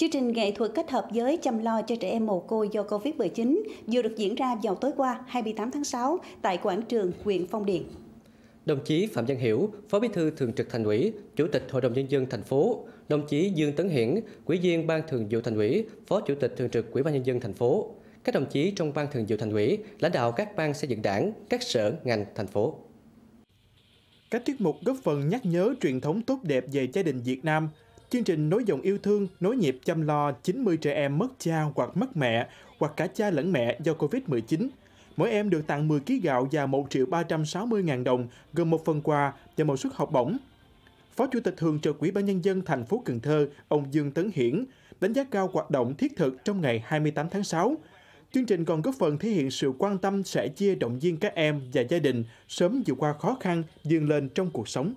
Chương trình nghệ thuật kết hợp với chăm lo cho trẻ em mồ côi do Covid-19 vừa được diễn ra vào tối qua 28 tháng 6 tại quảng trường huyện Phong Điền. Đồng chí Phạm Văn Hiểu, Phó Bí thư Thường trực Thành ủy, Chủ tịch Hội đồng nhân dân thành phố, đồng chí Dương Tấn Hiển, Ủy viên Ban Thường vụ Thành ủy, Phó Chủ tịch Thường trực Ủy ban nhân dân thành phố, các đồng chí trong Ban Thường vụ Thành ủy, lãnh đạo các ban xây dựng Đảng, các sở ngành thành phố. Các tiết mục góp phần nhắc nhớ truyền thống tốt đẹp về gia đình Việt Nam, chương trình nối dòng yêu thương, nối nhịp chăm lo 90 trẻ em mất cha hoặc mất mẹ hoặc cả cha lẫn mẹ do Covid-19. Mỗi em được tặng 10 kg gạo và 1 triệu 360 ngàn đồng, gồm một phần quà và một suất học bổng. Phó Chủ tịch Thường trực Ủy ban Nhân dân thành phố Cần Thơ, ông Dương Tấn Hiển, đánh giá cao hoạt động thiết thực trong ngày 28 tháng 6. Chương trình còn góp phần thể hiện sự quan tâm sẻ chia động viên các em và gia đình sớm vượt qua khó khăn, vươn lên trong cuộc sống.